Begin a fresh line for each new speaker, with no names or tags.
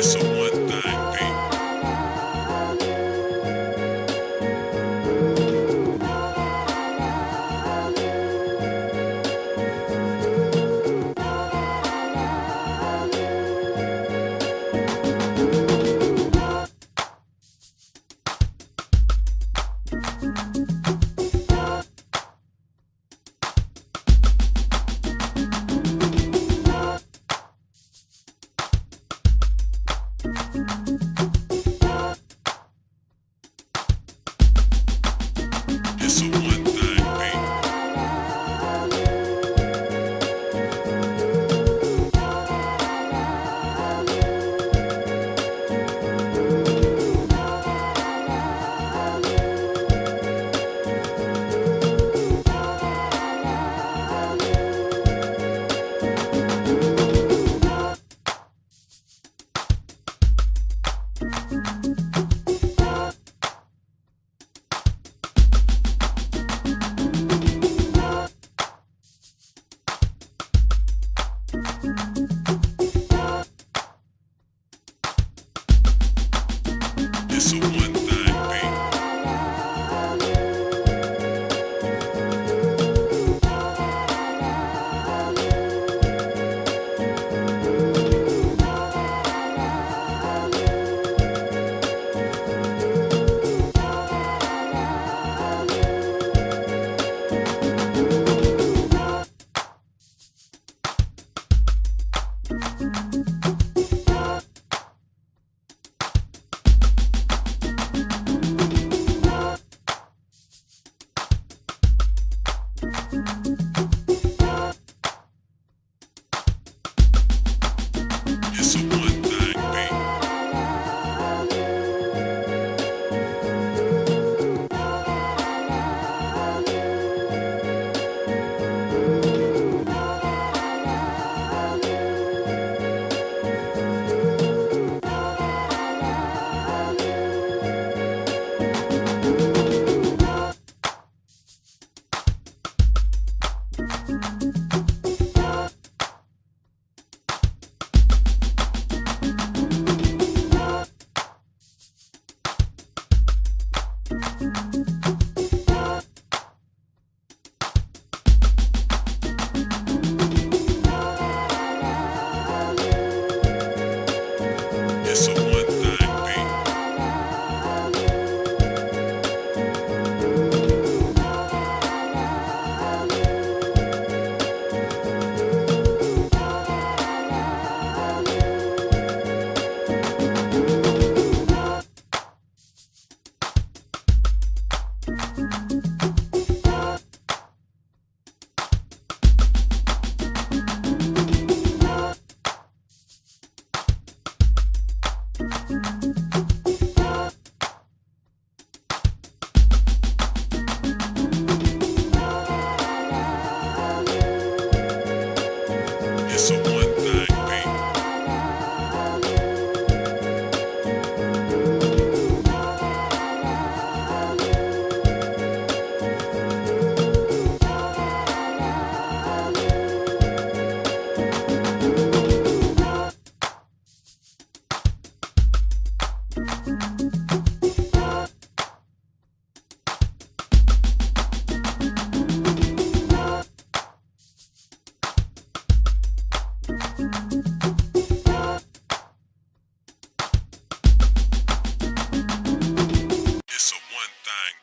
It's a It's a It's It's It's It's a one thing